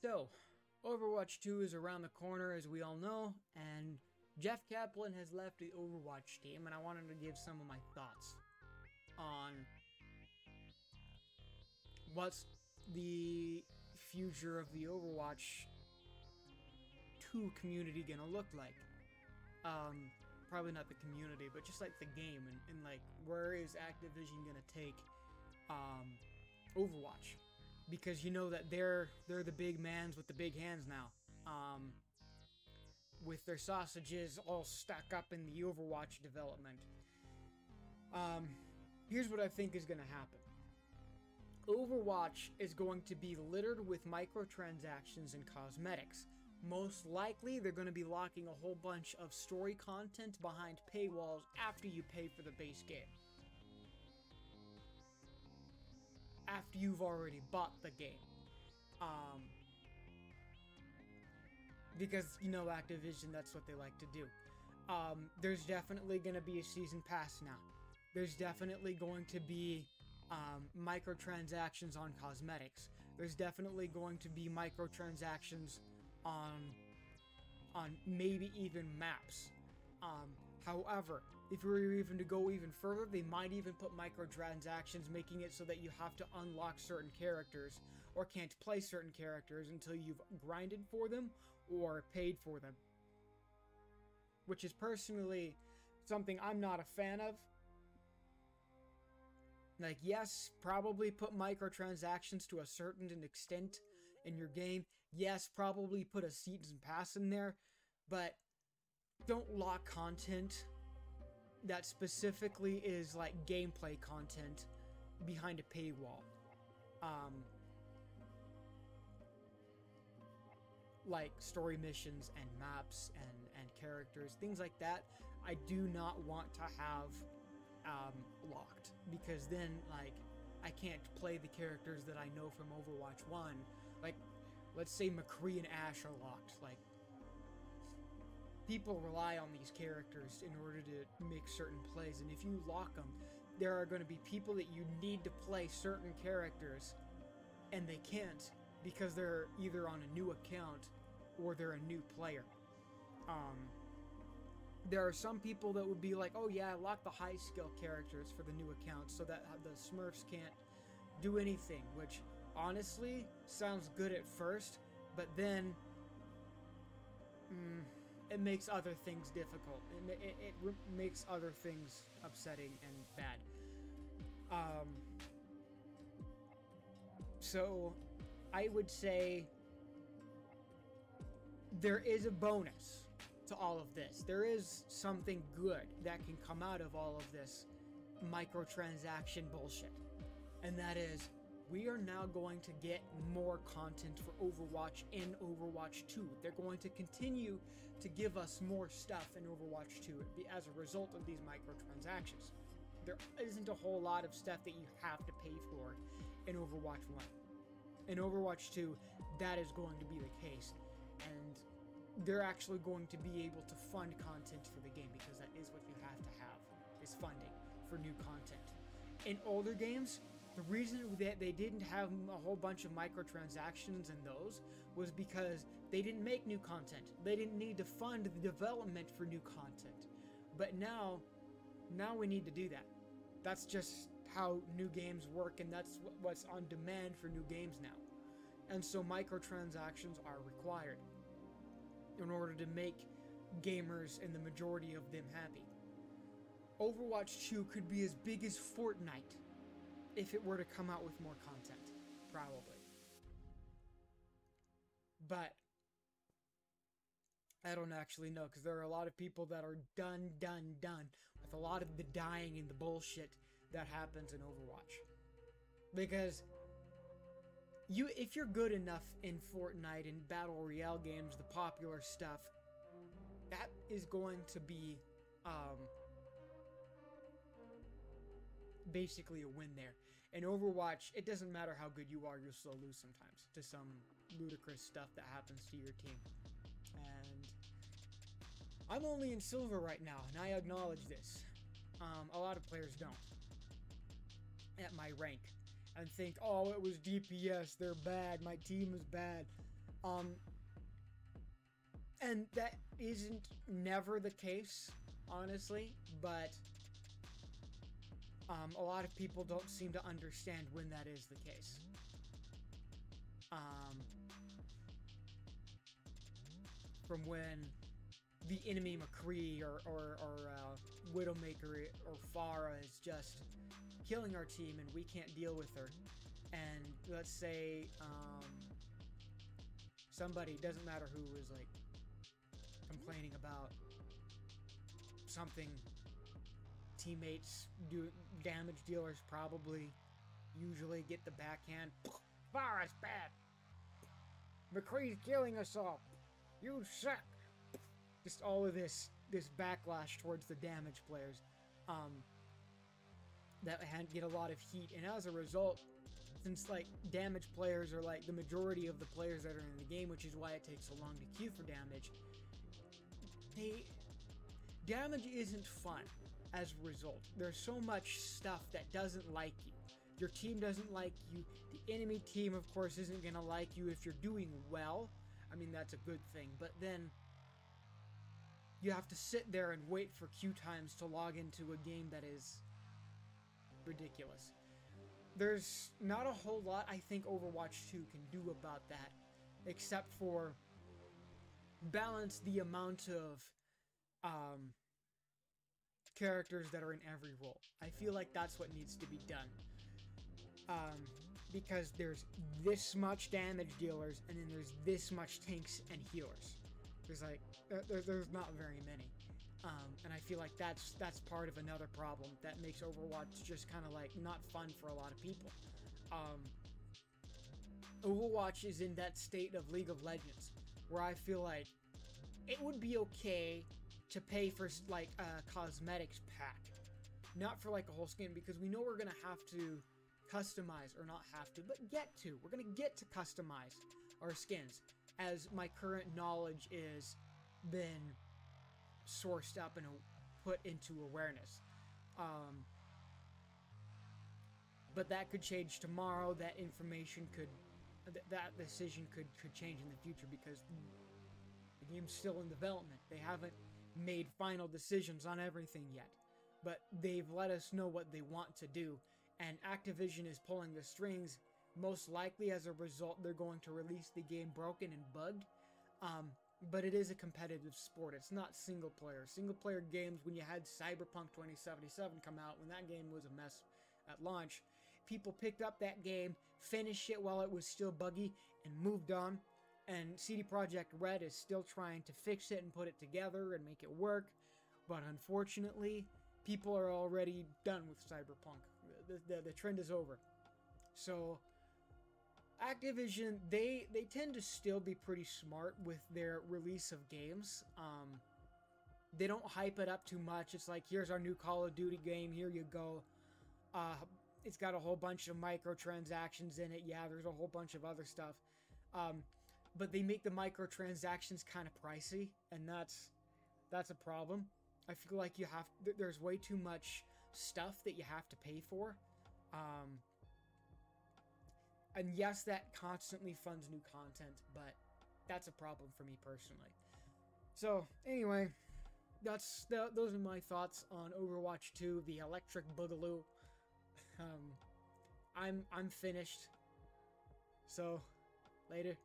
So, Overwatch 2 is around the corner, as we all know, and Jeff Kaplan has left the Overwatch team, and I wanted to give some of my thoughts on what's the future of the Overwatch 2 community gonna look like. Um, probably not the community, but just like the game, and, and like where is Activision gonna take um, Overwatch? Because you know that they're they're the big mans with the big hands now. Um, with their sausages all stuck up in the Overwatch development. Um, here's what I think is going to happen. Overwatch is going to be littered with microtransactions and cosmetics. Most likely, they're going to be locking a whole bunch of story content behind paywalls after you pay for the base game. After you've already bought the game. Um, because, you know, Activision, that's what they like to do. Um, there's definitely going to be a season pass now. There's definitely going to be um, microtransactions on cosmetics. There's definitely going to be microtransactions on on maybe even maps. Um, However, if we were even to go even further, they might even put microtransactions, making it so that you have to unlock certain characters, or can't play certain characters until you've grinded for them or paid for them. Which is personally something I'm not a fan of. Like, yes, probably put microtransactions to a certain extent in your game. Yes, probably put a season pass in there. But don't lock content that specifically is like gameplay content behind a paywall. Um, like story missions and maps and, and characters, things like that, I do not want to have um, locked because then, like, I can't play the characters that I know from Overwatch 1. Like, let's say McCree and Ashe are locked. Like, people rely on these characters in order to make certain plays, and if you lock them, there are going to be people that you need to play certain characters, and they can't because they're either on a new account or they're a new player. Um, there are some people that would be like, oh yeah, lock the high skill characters for the new accounts so that the Smurfs can't do anything, which honestly sounds good at first, but then. Mm, it makes other things difficult. It, it, it makes other things upsetting and bad. Um, so, I would say there is a bonus to all of this. There is something good that can come out of all of this microtransaction bullshit. And that is we are now going to get more content for Overwatch in Overwatch 2. They're going to continue to give us more stuff in Overwatch 2 as a result of these microtransactions. There isn't a whole lot of stuff that you have to pay for in Overwatch 1. In Overwatch 2, that is going to be the case. And they're actually going to be able to fund content for the game because that is what you have to have, is funding for new content. In older games, the reason that they didn't have a whole bunch of microtransactions in those was because they didn't make new content. They didn't need to fund the development for new content. But now, now we need to do that. That's just how new games work, and that's what's on demand for new games now. And so microtransactions are required in order to make gamers and the majority of them happy. Overwatch 2 could be as big as Fortnite if it were to come out with more content, probably. But I don't actually know because there are a lot of people that are done, done, done with a lot of the dying and the bullshit that happens in Overwatch. Because you, if you're good enough in Fortnite and battle royale games, the popular stuff, that is going to be um, basically a win there. In Overwatch, it doesn't matter how good you are, you'll still lose sometimes to some ludicrous stuff that happens to your team. And I'm only in silver right now, and I acknowledge this. Um, a lot of players don't. At my rank. And think, oh, it was DPS, they're bad, my team is bad. Um, and that isn't never the case, honestly, but um, a lot of people don't seem to understand when that is the case. Um, from when the enemy McCree or, or, or uh, Widowmaker or Pharah is just killing our team and we can't deal with her. And let's say um, somebody, doesn't matter who, is like complaining about something teammates do damage dealers probably usually get the backhand. Pharah's bad McCree's killing us all. You suck. Just all of this this backlash towards the damage players um that get a lot of heat. And as a result since like damage players are like the majority of the players that are in the game which is why it takes so long to queue for damage they damage isn't fun as a result. There's so much stuff that doesn't like you. Your team doesn't like you. The enemy team, of course, isn't going to like you if you're doing well. I mean, that's a good thing. But then you have to sit there and wait for queue times to log into a game that is ridiculous. There's not a whole lot I think Overwatch 2 can do about that, except for balance the amount of um, characters that are in every role. I feel like that's what needs to be done. Um, because there's this much damage dealers, and then there's this much tanks and healers. There's like, there, there's not very many. Um, and I feel like that's that's part of another problem that makes Overwatch just kind of like not fun for a lot of people. Um, Overwatch is in that state of League of Legends where I feel like it would be okay to pay for like a cosmetics pack, not for like a whole skin because we know we're gonna have to customize or not have to, but get to. We're gonna get to customize our skins as my current knowledge is been sourced up and put into awareness. Um, but that could change tomorrow. That information could, th- that decision could could change in the future because the game's still in development. They haven't made final decisions on everything yet, but they've let us know what they want to do, and Activision is pulling the strings. Most likely, as a result, they're going to release the game broken and bugged. Um, but it is a competitive sport. It's not single player. Single player games, when you had Cyberpunk 2077 come out, when that game was a mess at launch, people picked up that game, finished it while it was still buggy, and moved on and CD Projekt Red is still trying to fix it and put it together and make it work. But unfortunately, people are already done with Cyberpunk. The, the, the trend is over. So, Activision, they, they tend to still be pretty smart with their release of games. Um, they don't hype it up too much. It's like, here's our new Call of Duty game, here you go. Uh, it's got a whole bunch of microtransactions in it. Yeah, there's a whole bunch of other stuff. Um, but they make the microtransactions kind of pricey, and that's that's a problem. I feel like you have there's way too much stuff that you have to pay for. Um, and yes, that constantly funds new content, but that's a problem for me personally. So anyway, that's those are my thoughts on Overwatch 2, the Electric Boogaloo. Um, I'm I'm finished. So later.